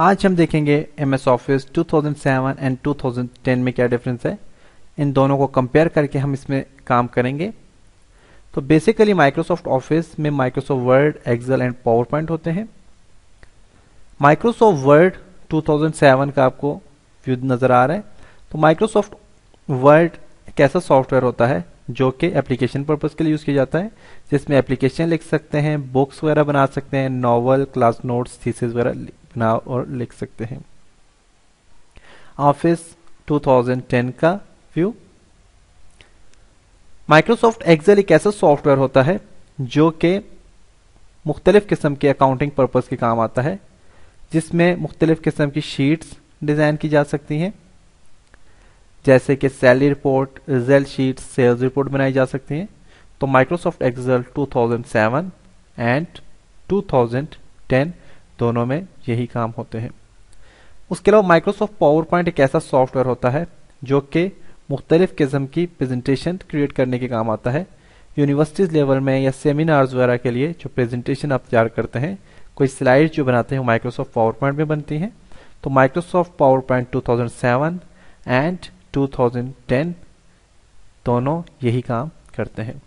आज हम देखेंगे एम एस ऑफ़िस 2007 एंड 2010 में क्या डिफरेंस है। इन दोनों को कंपेयर करके हम इसमें काम करेंगे। तो बेसिकली माइक्रोसॉफ्ट ऑफ़िस में Microsoft Word Excel and PowerPoint होते हैं। माइक्रोसॉफ्ट वर्ड 2007 का आपको व्यू नज़र आ रहा है। तो माइक्रोसॉफ्ट वर्ड कैसा सॉफ्टवेयर होता है, जो कि एप्लीकेशन पर्पज के लिए यूज़ किया जाता है, जिसमें एप्लीकेशन लिख सकते हैं बुक्स वगैरह बना सकते हैं नॉवल क्लास नोट्स थीसिस वगैरह बना और लिख सकते हैं। ऑफ़िस 2010 का व्यू माइक्रोसॉफ्ट एक्सेल एक ऐसा सॉफ्टवेयर होता है जो कि मुख्तलिफ़ किस्म के अकाउंटिंग पर्पज के काम आता है, जिसमें मुख्तलिफ़ किस्म की शीट्स डिज़ाइन की जा सकती हैं। जैसे कि salary report result sheet sales report बनाई जा सकती हैं। तो माइक्रोसॉफ्ट एक्सेल 2007 एंड 2010 दोनों में यही काम होते हैं। उसके अलावा माइक्रोसॉफ्ट पावर पॉइंट एक ऐसा सॉफ्टवेयर होता है जो कि मुख्तलिफ़ किस्म की प्रेजेंटेशन क्रिएट करने के काम आता है। यूनिवर्सिटीज लेवल में या सेमिनार्स वगैरह के लिए जो प्रेजेंटेशन आप तैयार करते हैं, कोई स्लाइड जो बनाते हैं माइक्रोसॉफ्ट पावर पॉइंट में बनती हैं। तो माइक्रोसॉफ्ट पावर पॉइंट 2007 एंड 2010 दोनों यही काम करते हैं।